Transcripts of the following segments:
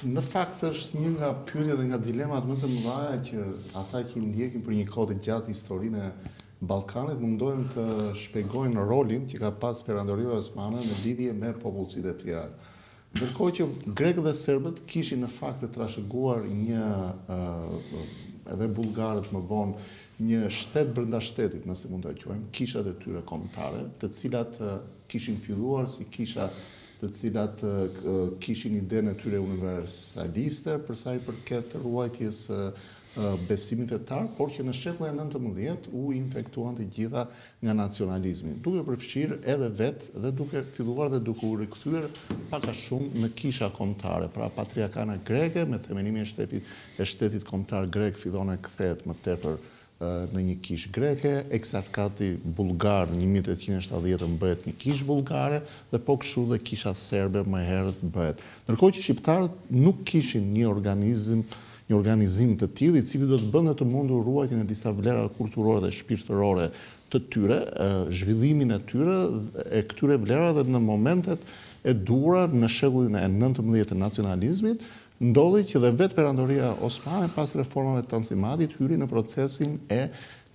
Në fakt është një nga pyetjet dhe nga dilemat më të mëdhaja që ata që i ndjekin për një kohë të gjatë historinë e Ballkanit mundohen të shpjegojnë rolin që ka pas Perandoria Osmane në lidhje me popullsitë e tjera. Ndërkohë që grekët dhe serbët kishin në fakt të trashëguar një edhe bullgarët më vonë një shtet brenda shtetit, nëse mund ta quajmë, kishat e tyre kombëtare, të cilat kishin filluar si kisha të cilat kishin idenë e tyre universaliste për sa i përket ruajtjes së besimit fetar, por që në shekullin e nëntëmbëdhjetë u infektuan të gjitha nga nacionalizmi, duke përfshirë edhe vetë dhe duke filluar dhe duke u rikthyer pak a shumë në kisha kombëtare, pra patriarkana greke me themelimin e shtetit kombëtar grek fillon e kthehet më tepër në një kishë greke, eksarkati bullgar në një mijë e tetëqind e shtatëdhjetë bëhet një kishë bullgare dhe po kështu dhe kisha serbe më herët bëhet. Ndërkohë që shqiptarët nuk kishin një organizëm, një organizim të tillë i cili do të bënte të mundur ruajtjen e disa vlerave kulturore dhe shpirtërore të tyre, zhvillimin e tyre e këtyre vlerave dhe në momentet e duhura në shekullin e nëntëmbëdhjetë të nacionalizmit, Ndodhi që dhe vetë Perandoria Osmane pas reformave të Tanzimatit hyri në procesin e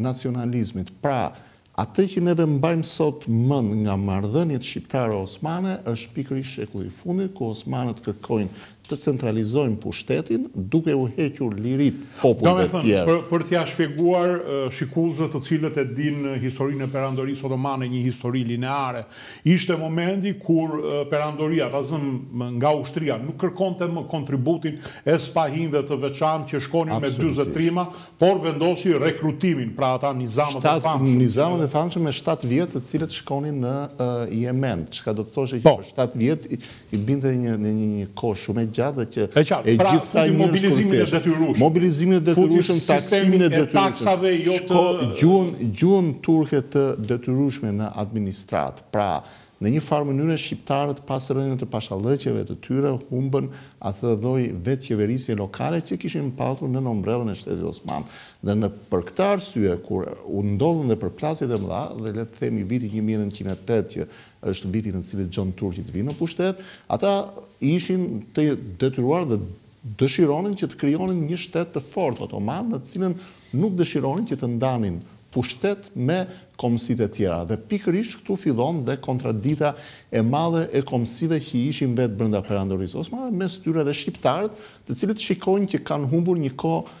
nacionalizmit. Pra, atë që neve mbajmë sot mend nga marrëdhëniet shqiptaro-osmane është pikërisht shekulli i fundit ku osmanët kërkojnë të centralizojnë pushtetin duke u hequr liritë popujve të tjerë. Domethënë, për t'ia shpjeguar shikuesve të cilët e dinë historinë e Perandorisë Otomane, një histori lineare, Ishte momenti kur perandoria, ta zëmë nga ushtria, nuk kërkonte më kontributin e spahinjve të veçantë që shkonin me dyzet trima, por vendosi rekrutimin, pra ata nizamët e famshëm. Nizamët e famshëm me shtatë vjet të cilët shkonin në Jemen, çka do të thoshte që për shtatë vjet, I binte një në një një kohë shumë e gjatë dhe që E qartë. Pra, futi mobilizimin e detyrueshëm. Mobilizimin e detyrueshëm, taksimin e detyrueshëm. Gjuhën, gjuhën turke të detyrueshme në administratë. Pra, në një farë mënyre shqiptarët pas rënies të pashallëqeve të tyre humbën atë lloj vetëqeverisje lokale që kishin patur nën ombrellën e shtetit osman. Dhe në për këtë arsye kur u ndodhën dhe përplasjet e mëdha dhe le të themi viti një mijë e nëntëqind e tetë që është viti në të cilin xhonturqit vijnë në pushtet, ata ishin të detyruar dhe dëshironin që të krijonin një shtet të fortë otoman në të cilin nuk dëshironin që të ndanin pushtet me kombësitë e tjera dhe pikërisht këtu fillon dhe kontradita e madhe e kombësive që ishin vetë brenda Perandorisë Osmane dhe mes tyre dhe shqiptarët të cilët shikojnë që kanë humbur një kohë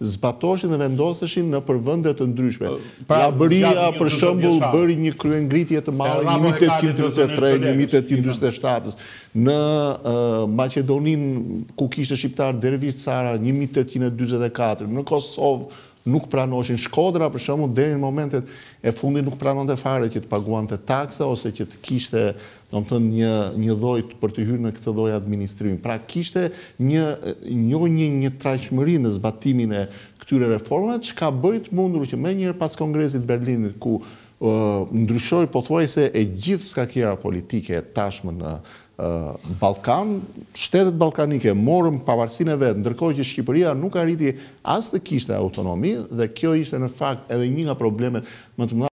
zbatoheshin dhe vendoseshin nëpër vende të ndryshme. Labëria, për shembull, bëri një kryengritje të madhe një mijë e tetëqind e tridhjetë e tre, një mijë e tetëqind e dyzet e shtatë, në Maqedoninë ku kishte shqiptarë Dervish Cara një mijë e tetëqind e dyzet e katër, në Kosovë nuk pranoheshin. Shkodra, për shembull, deri në momentet e fundit nuk pranonte fare që të paguante taksa ose që të kishte Domethënë një një lloj për të hyrë në këtë lloj administrimi. Pra kishte një jo një një trajshmëri në zbatimin e këtyre reformave, çka bëri të mundur që menjëherë pas Kongresit të Berlinit ku ë ndryshoi pothuajse e gjithë skakiera politike e tashmë në ë Ballkan, shtetet ballkanike morën pavarësinë e vet, ndërkohë që Shqipëria nuk arriti as të kishte autonomi dhe kjo ishte në fakt edhe një nga problemet më të mëdha.